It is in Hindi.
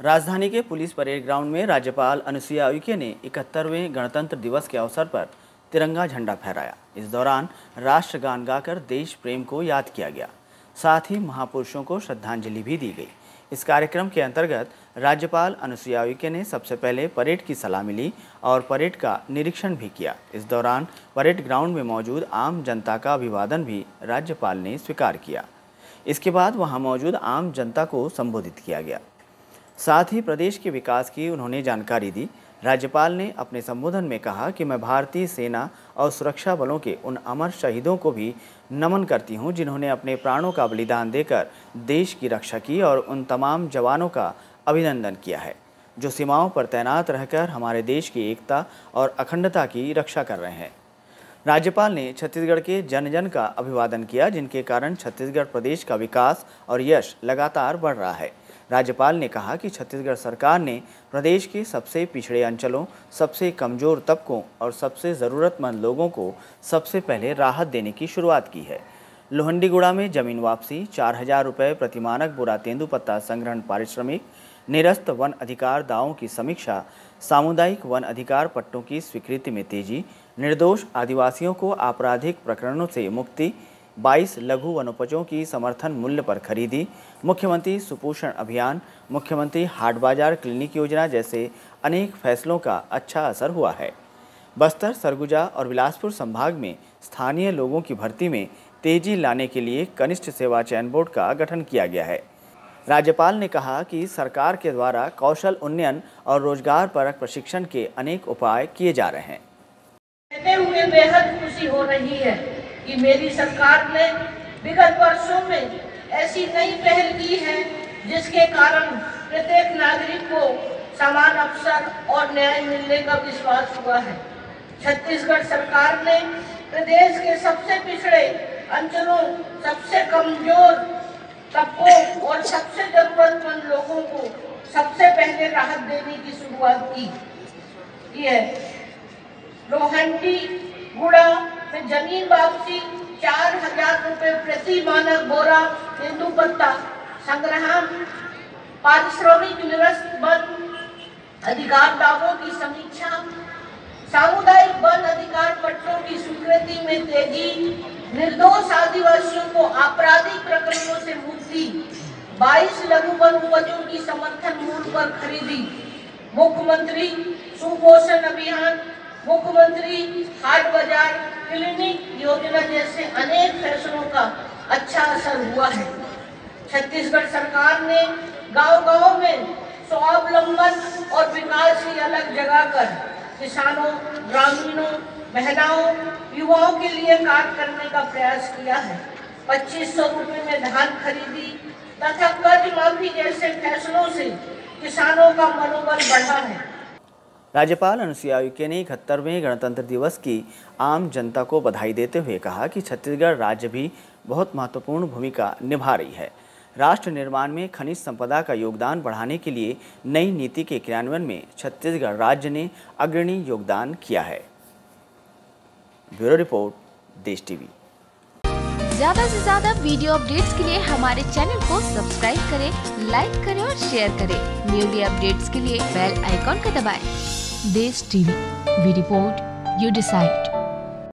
राजधानी के पुलिस परेड ग्राउंड में राज्यपाल अनुसुईया उइके ने इकहत्तरवें गणतंत्र दिवस के अवसर पर तिरंगा झंडा फहराया। इस दौरान राष्ट्रगान गाकर देश प्रेम को याद किया गया। साथ ही महापुरुषों को श्रद्धांजलि भी दी गई। इस कार्यक्रम के अंतर्गत राज्यपाल अनुसुईया उइके ने सबसे पहले परेड की सलामी ली और परेड का निरीक्षण भी किया। इस दौरान परेड ग्राउंड में मौजूद आम जनता का अभिवादन भी राज्यपाल ने स्वीकार किया। इसके बाद वहाँ मौजूद आम जनता को संबोधित किया गया। साथ ही प्रदेश के विकास की उन्होंने जानकारी दी। राज्यपाल ने अपने संबोधन में कहा कि मैं भारतीय सेना और सुरक्षा बलों के उन अमर शहीदों को भी नमन करती हूँ, जिन्होंने अपने प्राणों का बलिदान देकर देश की रक्षा की और उन तमाम जवानों का अभिनंदन किया है, जो सीमाओं पर तैनात रहकर हमारे देश की एकता और अखंडता की रक्षा कर रहे हैं। राज्यपाल ने छत्तीसगढ़ के जन जन का अभिवादन किया, जिनके कारण छत्तीसगढ़ प्रदेश का विकास और यश लगातार बढ़ रहा है। राज्यपाल ने कहा कि छत्तीसगढ़ सरकार ने प्रदेश के सबसे पिछड़े अंचलों, सबसे कमज़ोर तबकों और सबसे ज़रूरतमंद लोगों को सबसे पहले राहत देने की शुरुआत की है। लोहंडीगुड़ा में ज़मीन वापसी, चार हज़ार रुपये प्रतिमानक बुरा तेंदुपत्ता संग्रहण पारिश्रमिक, निरस्त वन अधिकार दावों की समीक्षा, सामुदायिक वन अधिकार पट्टों की स्वीकृति में तेज़ी, निर्दोष आदिवासियों को आपराधिक प्रकरणों से मुक्ति 22 लघु वनोपजों की समर्थन मूल्य पर खरीदी, मुख्यमंत्री सुपोषण अभियान, मुख्यमंत्री हाट बाज़ार क्लिनिक योजना जैसे अनेक फैसलों का अच्छा असर हुआ है। बस्तर, सरगुजा और बिलासपुर संभाग में स्थानीय लोगों की भर्ती में तेज़ी लाने के लिए कनिष्ठ सेवा चयन बोर्ड का गठन किया गया है। राज्यपाल ने कहा कि सरकार के द्वारा कौशल उन्नयन और रोज़गार परक प्रशिक्षण के अनेक उपाय किए जा रहे हैं। बेहद खुशी हो रही है कि मेरी सरकार ने विगत वर्षों में ऐसी नई पहल की है जिसके कारण प्रत्येक नागरिक को समान अवसर और न्याय मिलने का विश्वास हुआ है। छत्तीसगढ़ सरकार ने प्रदेश के सबसे पिछड़े अंचलों, सबसे कमज़ोर तबकों और सबसे जरूरतमंद लोगों को सबसे पहले राहत देने की शुरुआत की। है रोहंडी गुड़ा में ज़मीन वापसी, चार हज़ार रुपए प्रति मानक बोरा तेंदु पत्ता, संग्रहण, पारिश्रमिक निरस्त वन अधिकार दावों की समीक्षा, सामुदायिक वन अधिकार पट्टों की स्वीकृति में तेज़ी, निर्दोष आदिवासियों को आपराधिक प्रकरणों से मुक्ति 22 लघु वन उपजों की समर्थन मूल्य पर खरीदी, मुख्यमंत्री सुपोषण अभियान मुख्यमंत्री हाट बाज़ार क्लिनिक योजना जैसे अनेक फैसलों का अच्छा असर हुआ है। छत्तीसगढ़ सरकार ने गांव-गांव में स्वावलंबन और विकास की अलग जगह कर किसानों, ग्रामीणों, महिलाओं, युवाओं के लिए कार्य करने का प्रयास किया है। पच्चीस सौ रुपये में धान खरीदी तथा कर्ज माफ़ी जैसे फैसलों से किसानों का मनोबल बढ़ा है। राज्यपाल अनुसुईया उइके ने इकहत्तरवें गणतंत्र दिवस की आम जनता को बधाई देते हुए कहा कि छत्तीसगढ़ राज्य भी बहुत महत्वपूर्ण भूमिका निभा रही है। राष्ट्र निर्माण में खनिज संपदा का योगदान बढ़ाने के लिए नई नीति के क्रियान्वयन में छत्तीसगढ़ राज्य ने अग्रणी योगदान किया है। Bureau report, Desh TV. ज़्यादा से ज़्यादा वीडियो अपडेट्स के लिए हमारे चैनल को सब्सक्राइब करें, लाइक करें और शेयर करें। न्यूली अपडेट्स के लिए बेल आइकॉन का दबाएँ। Desh TV we report you decide